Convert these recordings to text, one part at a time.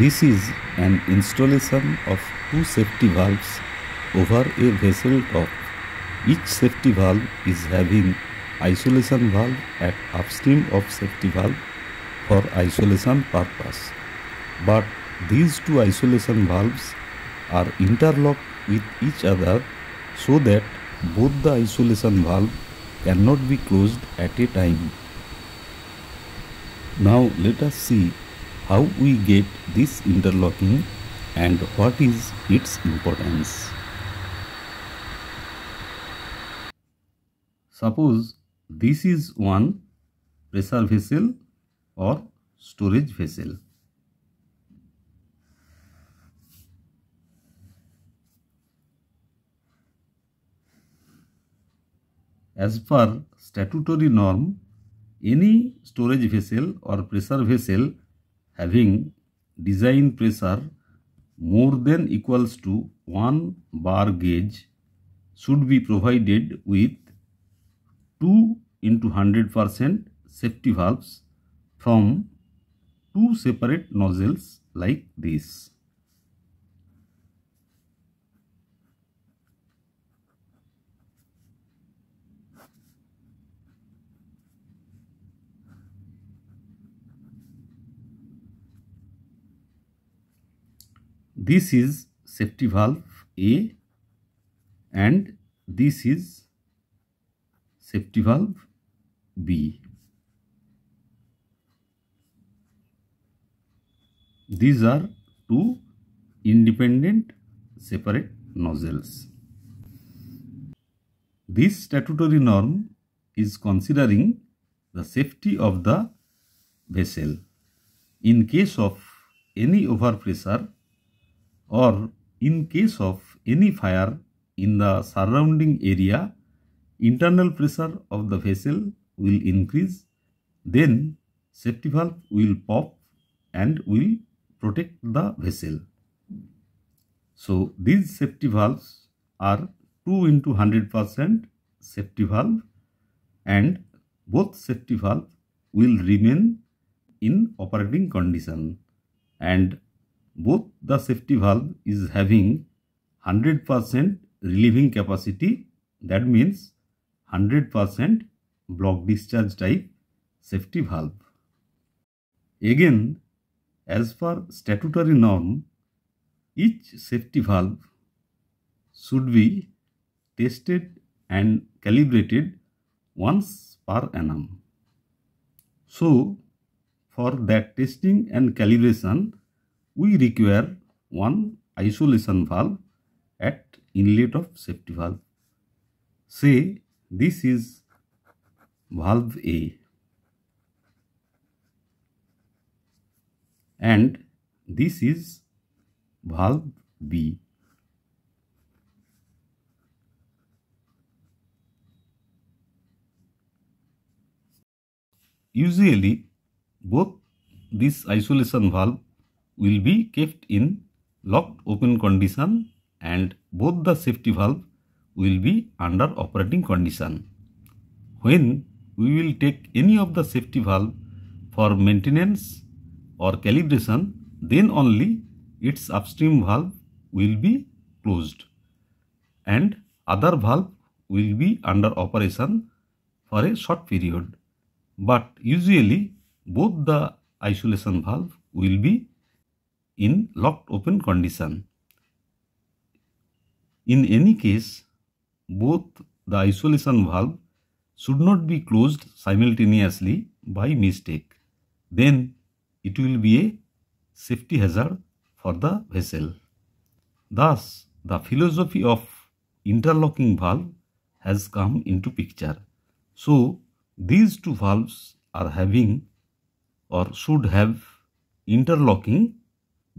This is an installation of two safety valves over a vessel top. Each safety valve is having isolation valve at upstream of safety valve for isolation purpose. But these two isolation valves are interlocked with each other so that both the isolation valve cannot be closed at a time. Now let us see how we get this interlocking and what is its importance. Suppose this is one pressure vessel or storage vessel. As per statutory norm, any storage vessel or pressure vessel having design pressure more than equals to 1 bar gauge should be provided with 2 into 100% safety valves from two separate nozzles like this. This is safety valve A and this is safety valve B. These are two independent separate nozzles. This statutory norm is considering the safety of the vessel. In case of any overpressure or in case of any fire in the surrounding area, internal pressure of the vessel will increase, then safety valve will pop and will protect the vessel. So these safety valves are 2 into 100% safety valve and both safety valve will remain in operating condition and both the safety valve is having 100% relieving capacity that means 100% block discharge type safety valve. Again as per statutory norm each safety valve should be tested and calibrated once per annum. So for that testing and calibration we require one isolation valve at inlet of safety valve. Say this is valve A and this is valve B. Usually both this isolation valve will be kept in locked open condition and both the safety valve will be under operating condition. When we will take any of the safety valve for maintenance or calibration then only its upstream valve will be closed and other valve will be under operation for a short period. But usually both the isolation valve will be in locked open condition. In any case, both the isolation valve should not be closed simultaneously by mistake. Then it will be a safety hazard for the vessel. Thus, the philosophy of interlocking valve has come into picture. So, these two valves are having or should have interlocking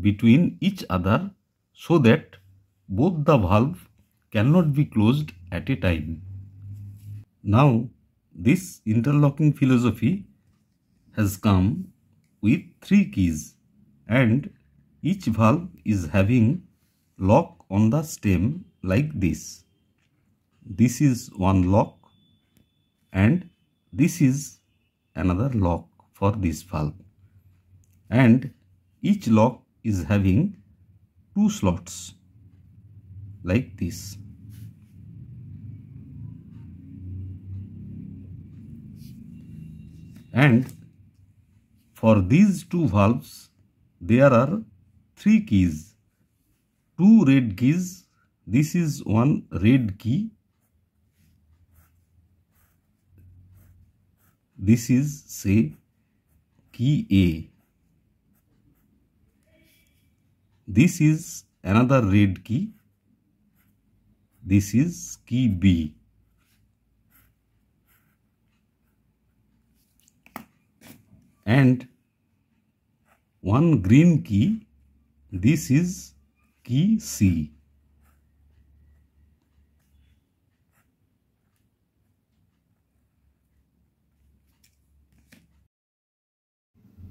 between each other so that both the valve cannot be closed at a time. Now, this interlocking philosophy has come with three keys and each valve is having lock on the stem like this. This is one lock and this is another lock for this valve and each lock is having two slots like this. And for these two valves, there are three keys. Two red keys. This is one red key. This is say key A. This is another red key. This is key B. And one green key. This is key C.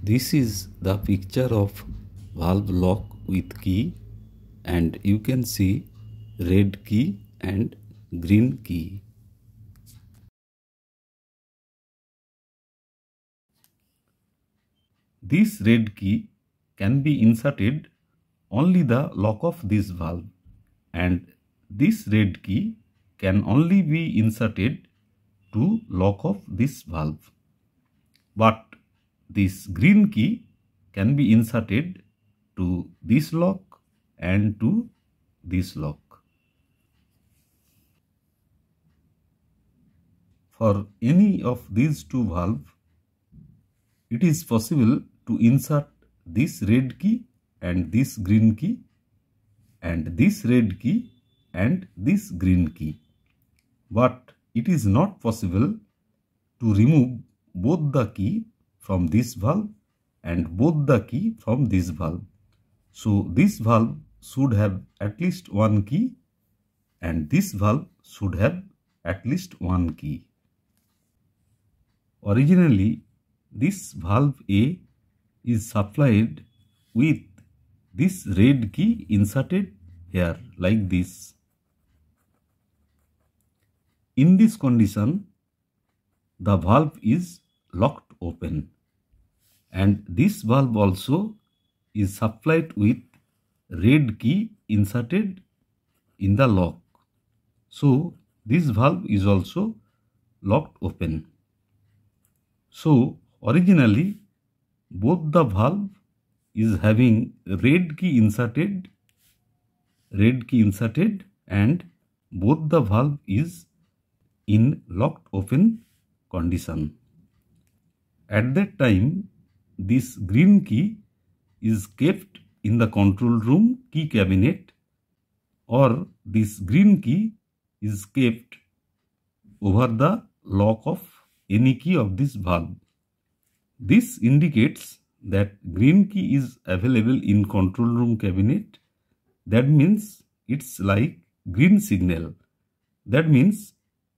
This is the picture of valve lock with key and you can see red key and green key. This red key can be inserted only the lock of this valve and this red key can only be inserted to lock of this valve. But this green key can be inserted to this lock and to this lock. For any of these two valves, it is possible to insert this red key and this green key and this red key and this green key. But it is not possible to remove both the key from this valve and both the key from this valve. So this valve should have at least one key and this valve should have at least one key. Originally, this valve A is supplied with this red key inserted here like this. In this condition, the valve is locked open and this valve also is supplied with red key inserted in the lock. So this valve is also locked open. So originally both the valve is having red key inserted red key inserted and both the valve is in locked open condition. At that time this green key is kept in the control room key cabinet or this green key is kept over the lock of any key of this valve. This indicates that green key is available in control room cabinet. That means it's like green signal. That means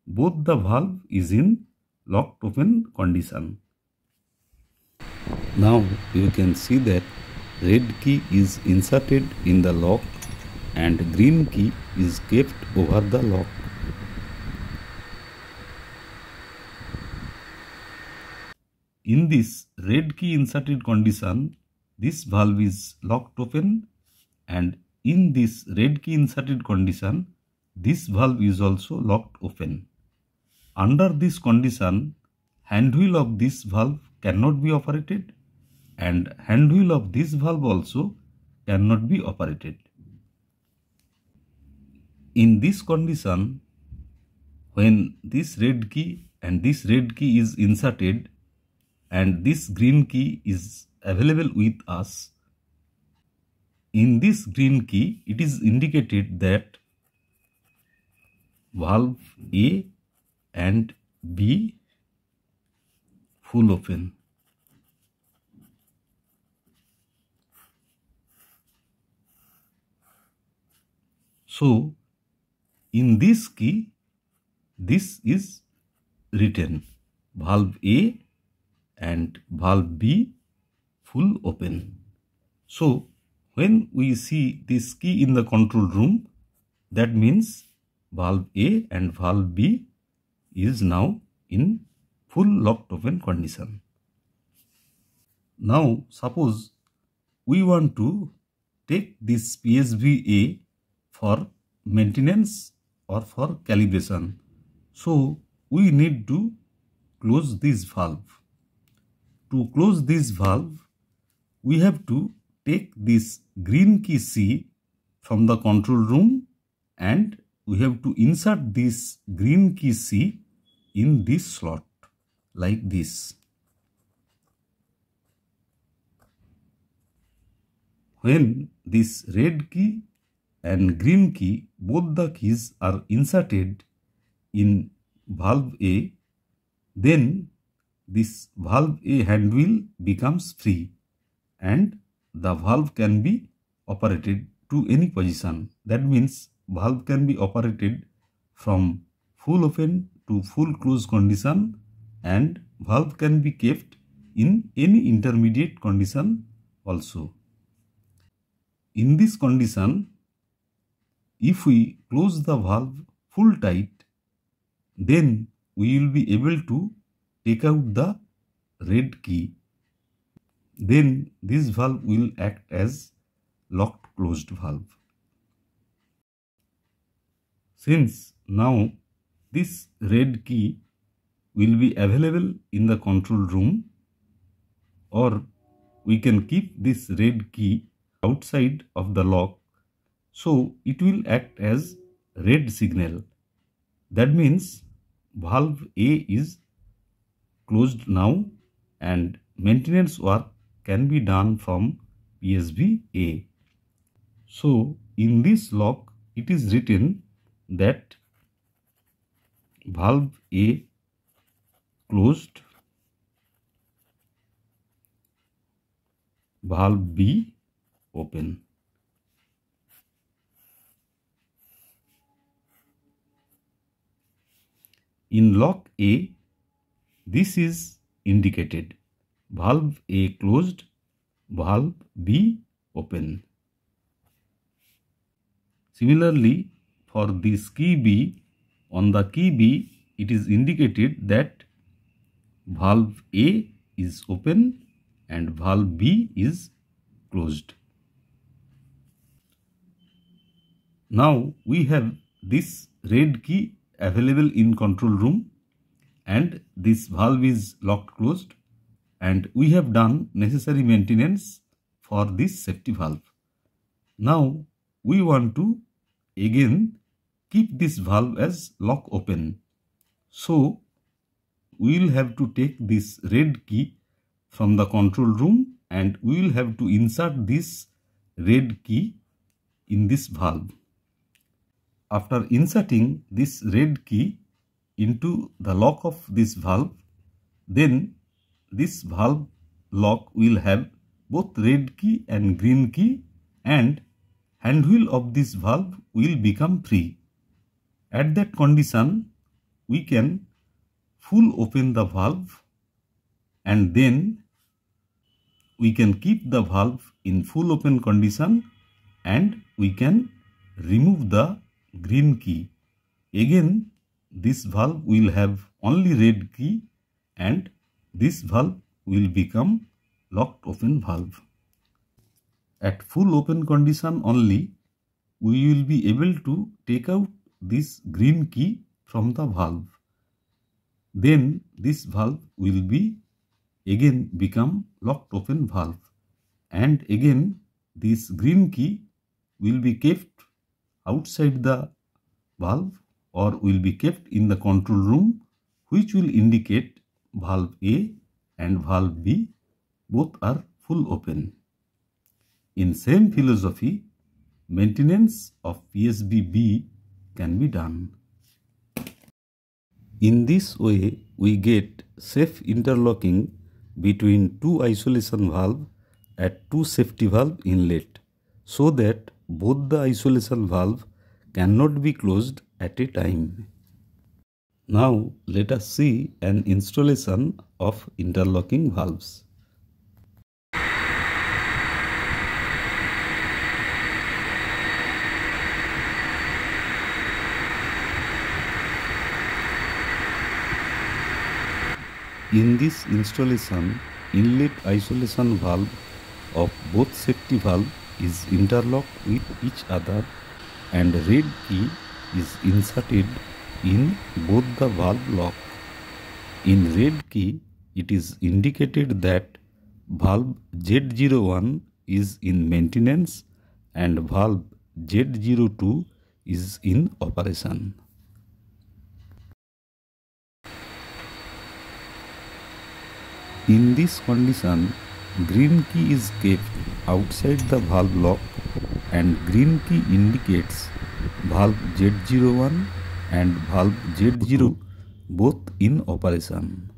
both the valve is in locked open condition. Now you can see that red key is inserted in the lock and green key is kept over the lock. In this red key inserted condition, this valve is locked open and in this red key inserted condition, this valve is also locked open. Under this condition, hand wheel of this valve cannot be operated and hand wheel of this valve also cannot be operated. In this condition, when this red key and this red key is inserted, and this green key is available with us. In this green key, it is indicated that valve A and B full open. So, in this key, this is written valve A and valve B full open. So when we see this key in the control room that means valve A and valve B is now in full locked open condition. Now suppose we want to take this PSVA for maintenance or for calibration. So we need to close this valve. To close this valve, we have to take this green key C from the control room and we have to insert this green key C in this slot like this. When this red key and green key both the keys are inserted in valve A then this valve A hand wheel becomes free and the valve can be operated to any position. That means valve can be operated from full open to full close condition and valve can be kept in any intermediate condition also. In this condition, if we close the valve full tight, then we will be able to take out the red key. Then this valve will act as locked closed valve. Since now this red key will be available in the control room or we can keep this red key outside of the lock so it will act as red signal. That means valve A is closed now and maintenance work can be done from PSV A. So in this lock it is written that valve A closed valve B open in lock A this is indicated valve A closed valve B open similarly for this key B on the key B, it is indicated that valve A is open and valve B is closed. Now we have this red key available in control room and this valve is locked closed and we have done necessary maintenance for this safety valve. Now we want to again keep this valve as lock open. So we will have to take this red key from the control room and we will have to insert this red key in this valve. After inserting this red key into the lock of this valve, then this valve lock will have both red key and green key and handwheel of this valve will become free. At that condition, we can full open the valve and then we can keep the valve in full open condition and we can remove the green key. Again, this valve will have only red key and this valve will become locked open valve. At full open condition only, we will be able to take out this green key from the valve. Then this valve will be again become locked open valve and again this green key will be kept outside the valve or will be kept in the control room which will indicate valve A and valve B both are full open. In same philosophy, maintenance of PSV B can be done. In this way, we get safe interlocking between two isolation valve at two safety valve inlet so that both the isolation valve cannot be closed at a time. Now let us see an installation of interlocking valves. In this installation, inlet isolation valve of both safety valve is interlocked with each other and red key is inserted in both the valve lock. In red key, it is indicated that valve Z01 is in maintenance and valve Z02 is in operation. In this condition, green key is kept outside the valve lock and green key indicates valve Z01 and valve Z0 both in operation.